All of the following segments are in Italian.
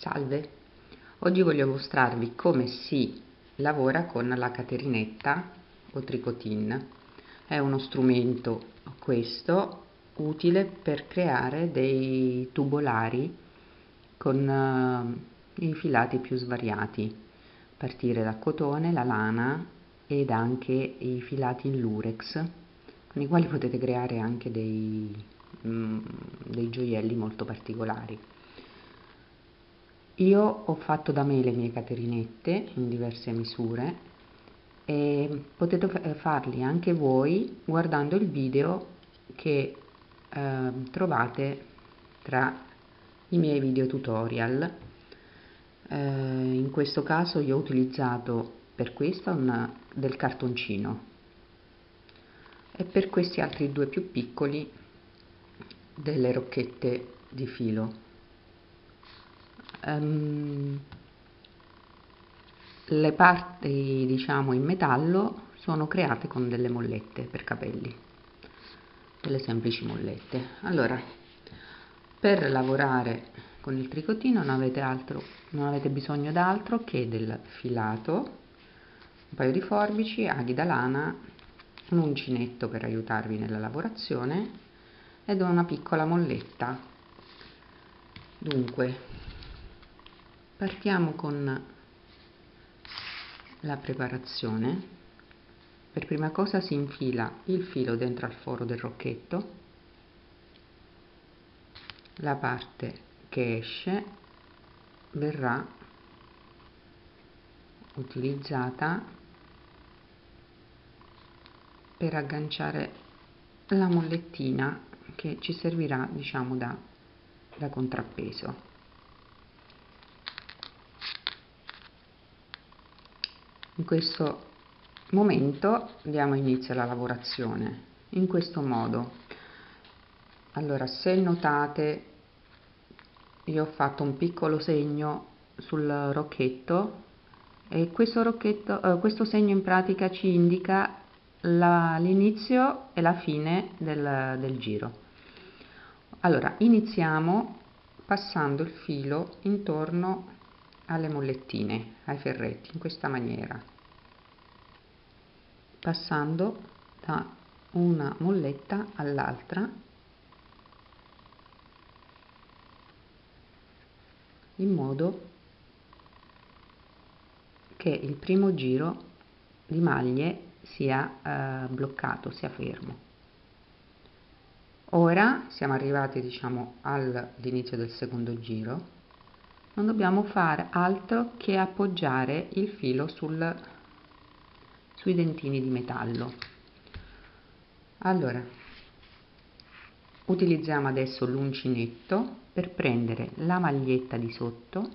Salve, oggi voglio mostrarvi come si lavora con la caterinetta o tricotin. È uno strumento questo utile per creare dei tubolari con uh, i filati più svariati, partire da cotone, la lana ed anche i filati in lurex con i quali potete creare anche dei, mm, dei gioielli molto particolari. Io ho fatto da me le mie caterinette in diverse misure e potete eh, farli anche voi guardando il video che eh, trovate tra i miei video tutorial. Eh, in questo caso io ho utilizzato per questo una, del cartoncino e per questi altri due più piccoli delle rocchette di filo um, le parti diciamo in metallo sono create con delle mollette per capelli delle semplici mollette. Allora per lavorare con il tricotino non avete altro non avete bisogno d'altro che del filato un paio di forbici aghi da lana un uncinetto per aiutarvi nella lavorazione ed una piccola molletta. Dunque partiamo con la preparazione. Per prima cosa si infila il filo dentro al foro del rocchetto la parte che esce verrà utilizzata per agganciare la mollettina che ci servirà diciamo da, da contrappeso in questo momento diamo inizio alla lavorazione in questo modo. Allora se notate io ho fatto un piccolo segno sul rocchetto e questo, rocchetto, eh, questo segno in pratica ci indica l'inizio e la fine del, del giro. Allora iniziamo passando il filo intorno alle mollettine, ai ferretti, in questa maniera, passando da una molletta all'altra in modo che il primo giro di maglie sia eh, bloccato, sia fermo. Ora siamo arrivati diciamo all'inizio del secondo giro non dobbiamo fare altro che appoggiare il filo sul, sui dentini di metallo. Allora utilizziamo adesso l'uncinetto per prendere la maglietta di sotto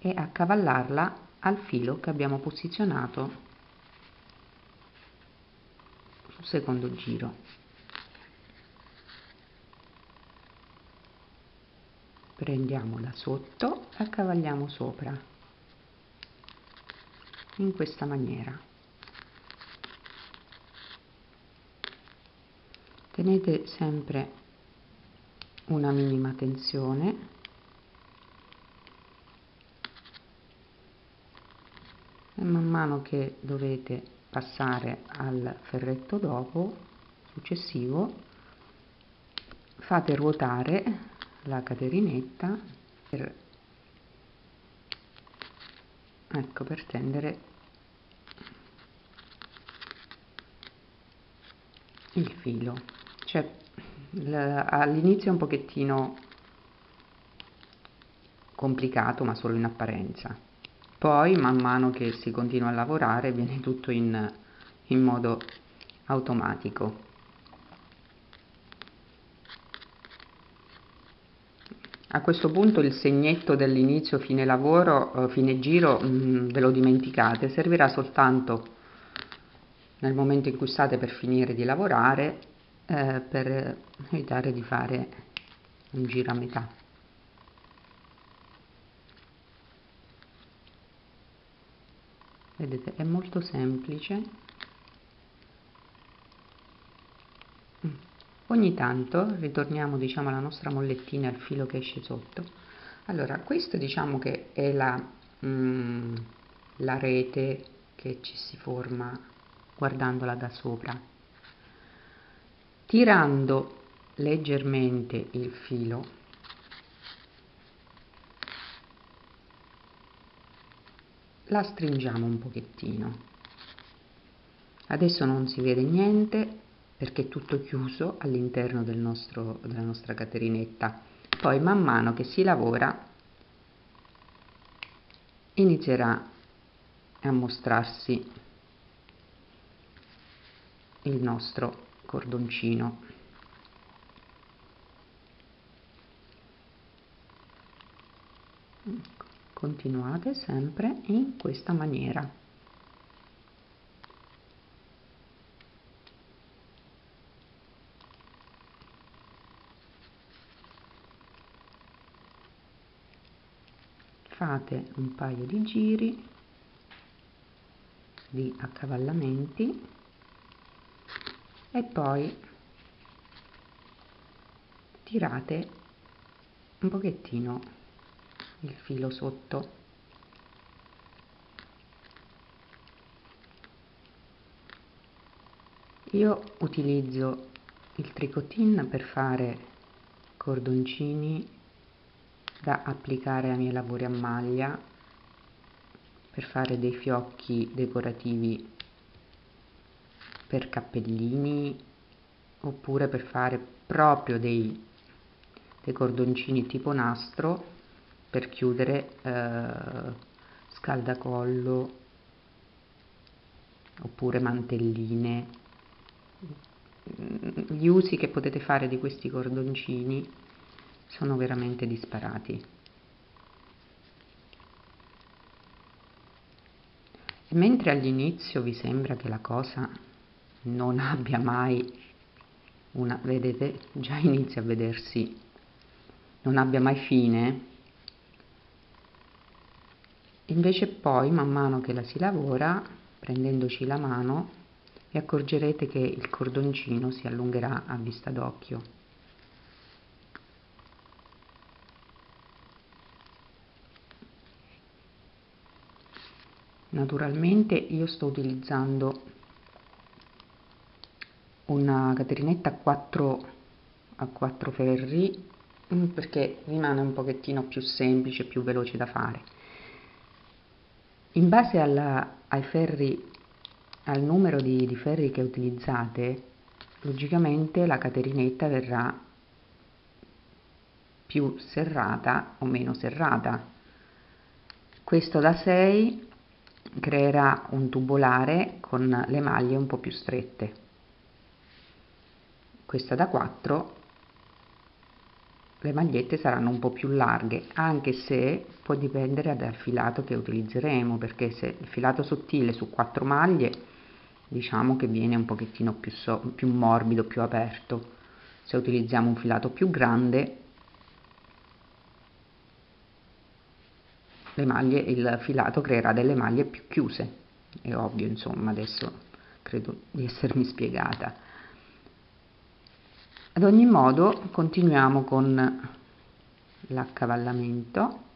e accavallarla al filo che abbiamo posizionato sul secondo giro prendiamo da sotto e accavalliamo sopra in questa maniera. Tenete sempre una minima tensione. E man mano che dovete passare al ferretto dopo successivo fate ruotare la caterinetta per, ecco, per tendere il filo. Cioè all'inizio è un pochettino complicato ma solo in apparenza. Poi man mano che si continua a lavorare viene tutto in, in modo automatico A questo punto il segnetto dell'inizio fine lavoro, eh, fine giro, mh, mm, ve lo dimenticate, servirà soltanto nel momento in cui state per finire di lavorare eh, per evitare di fare un giro a metà. Vedete, è molto semplice. Ogni tanto ritorniamo diciamo alla nostra mollettina al filo che esce sotto, allora questo diciamo che è la, mm, la rete che ci si forma guardandola da sopra. Tirando leggermente il filo la stringiamo un pochettino. Adesso non si vede niente perché è tutto chiuso all'interno del della nostra caterinetta poi man mano che si lavora inizierà a mostrarsi il nostro cordoncino. Continuate sempre in questa maniera fate un paio di giri di accavallamenti e poi tirate un pochettino il filo sotto. Io utilizzo il tricotin per fare cordoncini da applicare ai miei lavori a maglia per fare dei fiocchi decorativi per cappellini oppure per fare proprio dei, dei cordoncini tipo nastro per chiudere eh, scaldacollo oppure mantelline. Gli usi che potete fare di questi cordoncini sono veramente disparati. E mentre all'inizio vi sembra che la cosa non abbia mai una, vedete, già inizia a vedersi, non abbia mai fine, invece poi man mano che la si lavora, prendendoci la mano, vi accorgerete che il cordoncino si allungherà a vista d'occhio. Naturalmente io sto utilizzando una caterinetta a 4, a 4 ferri mm, perché rimane un pochettino più semplice più veloce da fare. In base alla, ai ferri al numero di, di ferri che utilizzate logicamente la caterinetta verrà più serrata o meno serrata. Questo da 6 creerà un tubolare con le maglie un po' più strette. Questa da 4 le magliette saranno un po' più larghe anche se può dipendere dal filato che utilizzeremo perché se il filato sottile su 4 maglie diciamo che viene un pochettino più, so, più morbido più aperto. Se utilizziamo un filato più grande le maglie, il filato creerà delle maglie più chiuse, è ovvio insomma, adesso credo di essermi spiegata. Ad ogni modo continuiamo con l'accavallamento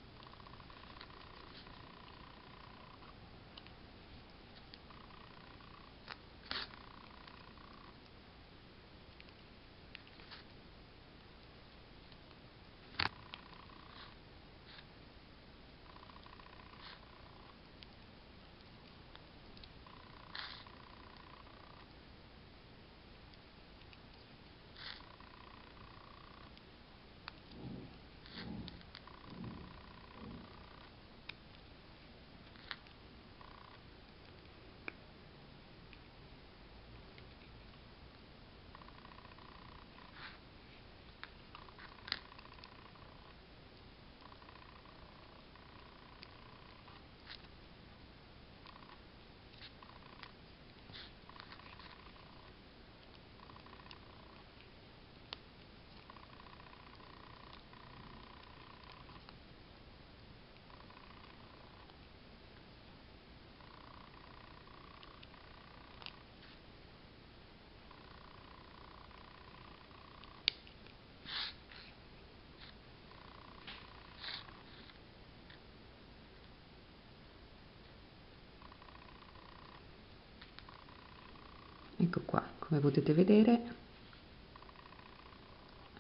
ecco qua come potete vedere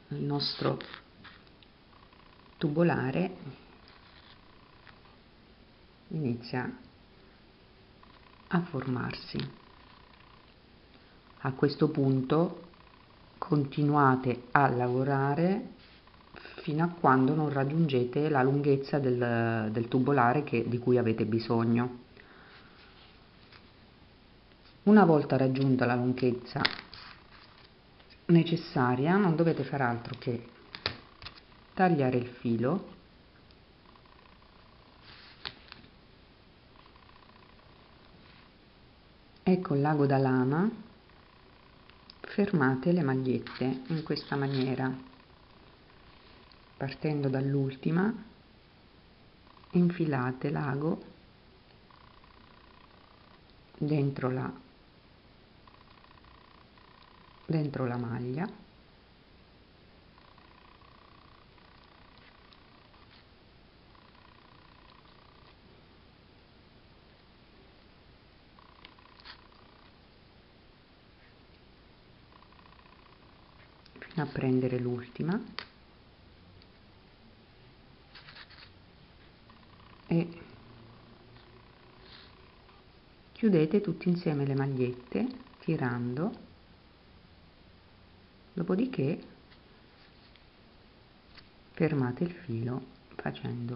il nostro tubolare inizia a formarsi. A questo punto continuate a lavorare fino a quando non raggiungete la lunghezza del, del tubolare che, di cui avete bisogno una volta raggiunta la lunghezza necessaria non dovete fare altro che tagliare il filo. E con l'ago da lana fermate le magliette in questa maniera partendo dall'ultima infilate l'ago dentro la dentro la maglia. Fino a prendere l'ultima. E chiudete tutti insieme le magliette tirando dopodiché fermate il filo facendo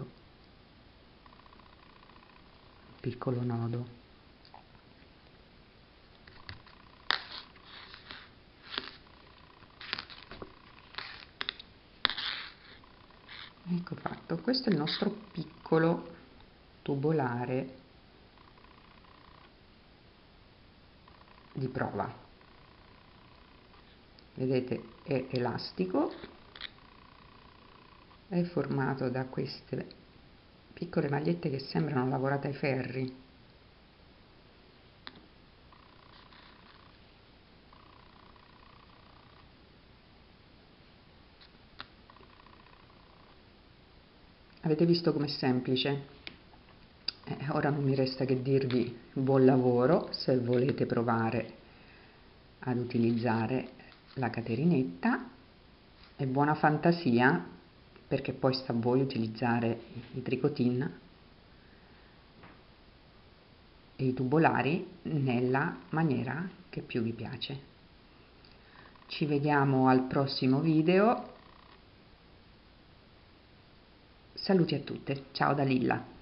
un piccolo nodo. Ecco fatto. Questo è il nostro piccolo tubolare di prova vedete è elastico è formato da queste piccole magliette che sembrano lavorate ai ferri. Avete visto com'è semplice? Eh, ora non mi resta che dirvi buon lavoro se volete provare ad utilizzare la caterinetta e buona fantasia perché poi sta a voi utilizzare i tricotin e i tubolari nella maniera che più vi piace. Ci vediamo al prossimo video. Saluti a tutte, ciao da Lilla.